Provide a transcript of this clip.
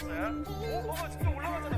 Oh, it's too.